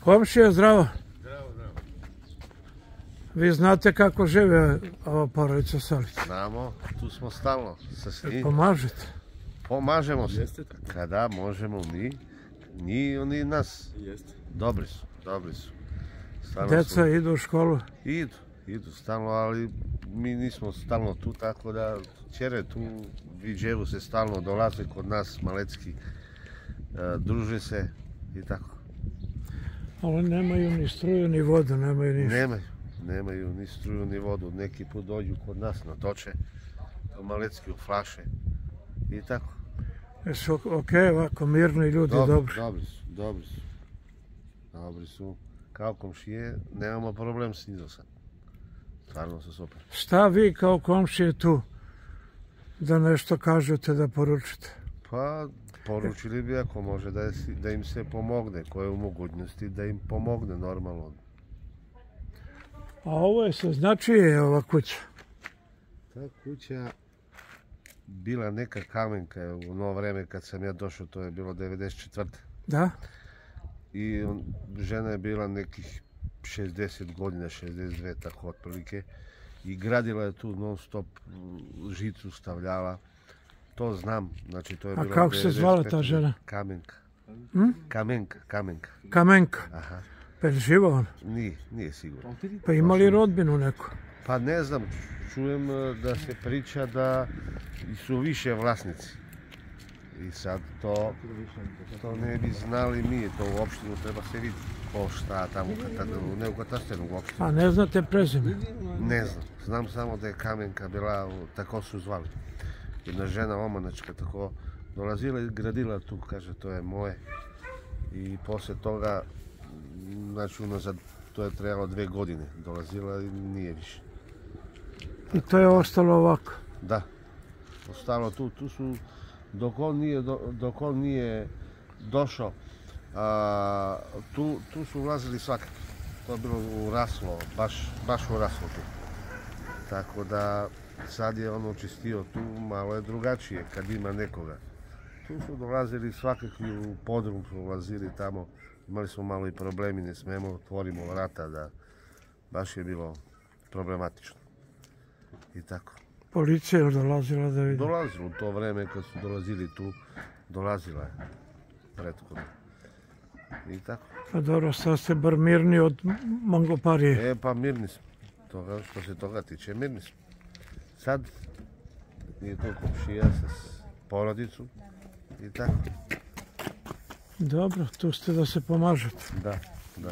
Komšija, zdravo. Zdravo, zdravo. Vi znate kako žive ova porodica Solić. Znamo, tu smo stalno sa svim. Pomažete. Pomažemo se. Jeste tako. Kada možemo mi, ni oni nas. Jeste. Dobri su, dobri su. Stalno Deca su- idu u školu. Idu, idu stalno, ali mi nismo stalno tu, tako da čere tu viđevu se stalno dolaze kod nas, Malecki, e, druže se i tako. Ali nemaju ni struju, ni vodu, nemaju ništa. Nemaju, nemaju ni struju ni vodu, neki put dođu kod nas na toče, do Malecki u flaše i tako. Jesu ok, ovako, mirni ljudi, Dobri, dobri. dobri su, dobri su. Dobri su. Kao komšije, nemamo problem s sad. Stvarno su super. Šta vi kao komšije tu da nešto kažete, da poručite? Pa, poručili bi ako može da, je si- da im se pomogne, koje je u mogućnosti da im pomogne normalno. A ovo je sa značije ova kuća. Ta kuća bila neka kamenka u ono vreme kad sam ja došao, to je bilo 94. Da? I on, žena je bila nekih 60 godina, 62, tako otprilike. I gradila je tu non stop mm, žicu stavljala. To znam, znači to je A bilo... kako se zvala ta 95. žena? Kamenka. Hm? Kamenka, kamenka. Kamenka. Aha, Pa je živa on? nije, nije sigurno. Pa imali rodbinu neku? Pa ne znam, čujem e, da se priča da su više vlasnici. I sad to, to ne bi znali mi, to u opštinu treba se vidjeti. Ko šta tamo, ne u katastru, u opštinu. A ne znate prezime? Ne znam, znam samo da je Kamenka bila, tako su zvali. Jedna žena omanačka tako dolazila i gradila tu, kaže to je moje. I posle toga, znači unazad, to je trebalo dve godine, dolazila i nije više. I to je ostalo ovako. Da, ostalo tu, tu su, dok on nije, do- dok on nije došao, a, tu, tu su ulazili svakako. To je bilo uraslo, baš, baš uraslo tu. Tako da sad je on očistio tu, malo je drugačije kad ima nekoga. Tu su dolazili svakakvi u podrum su ulazili tamo. Imali smo malo i problemi, ne smemo otvorimo vrata da baš je bilo problematično. I tako. Policija je dolazila da vidi. Dolazilo u to vreme kad su dolazili tu, dolazila je prethodno. I tako. Pa dobro, sad ste bar mirni od mangoparije. E pa mirni smo. Toga, što se toga tiče, mirni smo. Sad nije to komšija sa porodicom i tako. Dobro, tu ste da se pomažete. Da, da.